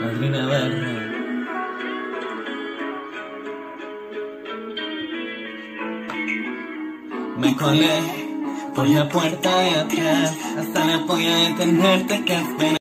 madrina verde. Me colé por la puerta de atrás, hasta la polla de tenerte que esperar.